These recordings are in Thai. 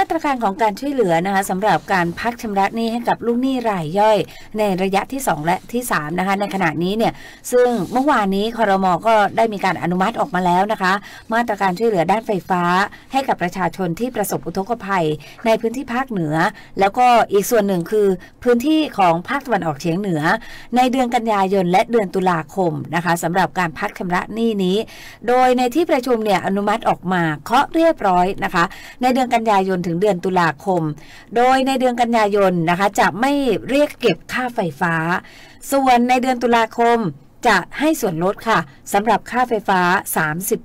มาตรการของการช่วยเหลือนะคะสำหรับการพักชำระหนี้ให้กับลูกหนี้รายย่อย ในระยะที่ 2 และที่3นะคะในขณะนี้เนี่ยซึ่งเมื่อวานนี้คอรมอก็ได้มีการอนุมัติออกมาแล้วนะคะ มาตรการช่วยเหลือด้านไฟฟ้า ให้กับประชาชนที่ประสบอุทกภัย ในพื้นที่ภาคเหนือ แล้วก็อีกส่วนหนึ่งคือพื้นที่ของภาคตะวันออกเฉียงเหนือ ในเดือนกันยายนและเดือนตุลาคมนะคะสำหรับการพักชำระหนี้นี้ โดยในที่ประชุมเนี่ยอนุมัติออกมาเคาะเรียบร้อยนะคะ ในเดือนกันยายนถึงเดือนตุลาคม โดยในเดือนกันยายนนะคะจะไม่เรียกเก็บค่าไฟฟ้า ส่วนในเดือนตุลาคม จะให้ส่วนลดค่ะสำหรับค่าไฟฟ้า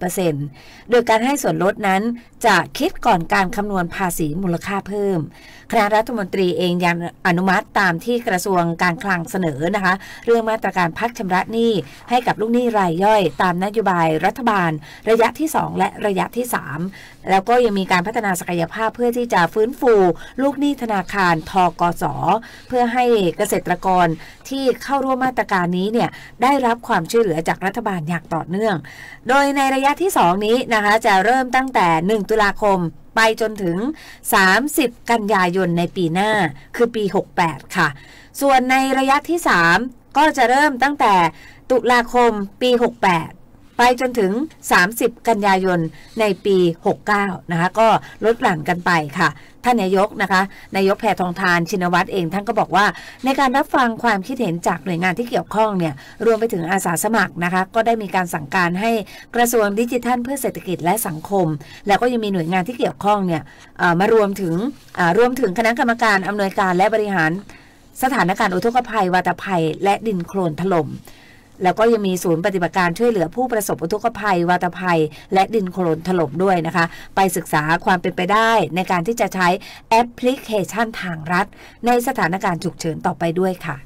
30%โดยการให้ส่วนลดนั้นจะคิดก่อนการคำนวณภาษีมูลค่าเพิ่ม คณะรัฐมนตรีเองยังอนุมัติตามที่กระทรวงการคลังเสนอนะคะ เรื่องมาตรการพักชำระหนี้ให้กับลูกหนี้รายย่อย ตามนโยบายรัฐบาล ระยะที่ 2 และระยะที่ 3 แล้วก็ยังมีการพัฒนาศักยภาพเพื่อที่จะฟื้นฟู ลูกหนี้ธนาคารทกส เพื่อให้เกษตรกรที่เข้าร่วมมาตรการนี้เนี่ยได้รับความช่วยเหลือจากรัฐบาลอย่างต่อเนื่อง โดยในระยะที่ 2 นี้นะคะจะเริ่มตั้งแต่ 1 ตุลาคมไปจนถึง 30 กันยายนในปีหน้าคือปี 68 ค่ะ ส่วนในระยะที่ 3 ก็จะเริ่มตั้งแต่ตุลาคมปี 68 ไปจนถึง 30 กันยายนในปี 69 นะคะ ก็ลดหลั่นกันไปค่ะ ท่านนายกนะคะนายกแพทองทานชินวัตรเองท่านก็บอกว่า ในการรับฟังความคิดเห็นจากหน่วยงานที่เกี่ยวข้องเนี่ยรวมไปถึงอาสาสมัครนะคะ ก็ได้มีการสั่งการให้กระทรวงดิจิทัลเพื่อเศรษฐกิจและสังคม แล้วก็ยังมีหน่วยงานที่เกี่ยวข้องเนี่ยมารวมถึงรวมถึงคณะกรรมการอำนวยการและบริหารสถานการณ์อุทกภัย วาตภัย และดินโคลนถล่ม แล้วก็ยังมีศูนย์ปฏิบัติการช่วยเหลือผู้ประสบอุทกภัย วาตภัย และดินโคลนถล่มด้วยนะคะ ไปศึกษาความเป็นไปได้ในการที่จะใช้แอปพลิเคชันทางรัฐ ในสถานการณ์ฉุกเฉินต่อไปด้วยค่ะ